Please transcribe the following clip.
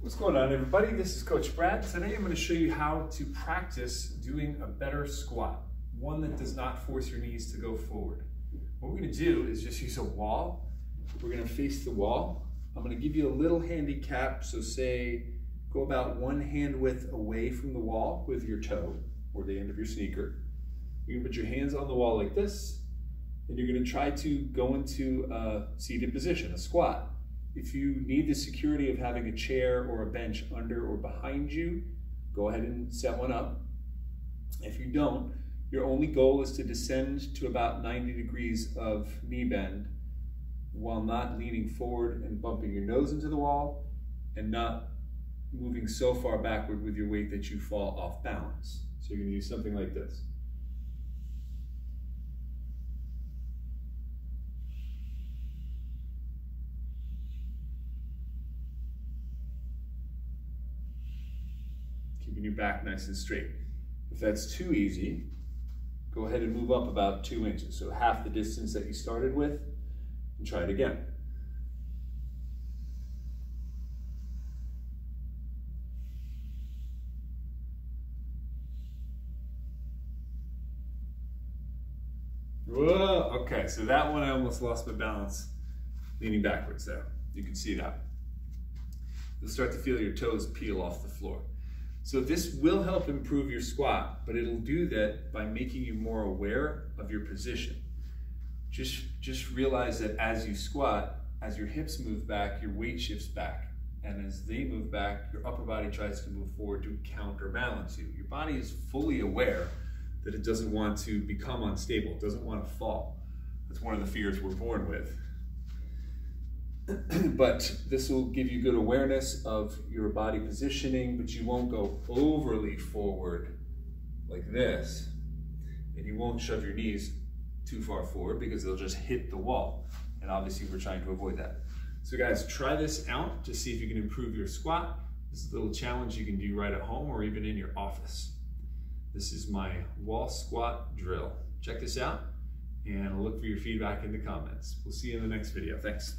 What's going on everybody? This is Coach Brad. Today I'm going to show you how to practice doing a better squat, one that does not force your knees to go forward. What we're going to do is just use a wall. We're going to face the wall. I'm going to give you a little handicap, so say go about one hand width away from the wall with your toe or the end of your sneaker. You're going to put your hands on the wall like this, and you're going to try to go into a seated position, a squat. If you need the security of having a chair or a bench under or behind you, go ahead and set one up. If you don't, your only goal is to descend to about 90 degrees of knee bend while not leaning forward and bumping your nose into the wall and not moving so far backward with your weight that you fall off balance. So you're gonna do something like this. Keeping your back nice and straight. If that's too easy, go ahead and move up about two inches. So half the distance that you started with, and try it again. Whoa, okay, so that one I almost lost my balance leaning backwards there. You can see that. You'll start to feel your toes peel off the floor. So this will help improve your squat, but it'll do that by making you more aware of your position. Just, just realize that as you squat, as your hips move back, your weight shifts back. And as they move back, your upper body tries to move forward to counterbalance you. Your body is fully aware that it doesn't want to become unstable, it doesn't want to fall. That's one of the fears we're born with. but this will give you good awareness of your body positioning, but you won't go overly forward like this. And you won't shove your knees too far forward because they'll just hit the wall. And obviously we're trying to avoid that. So guys, try this out to see if you can improve your squat. This is a little challenge you can do right at home or even in your office. This is my wall squat drill. Check this out and look for your feedback in the comments. We'll see you in the next video. Thanks.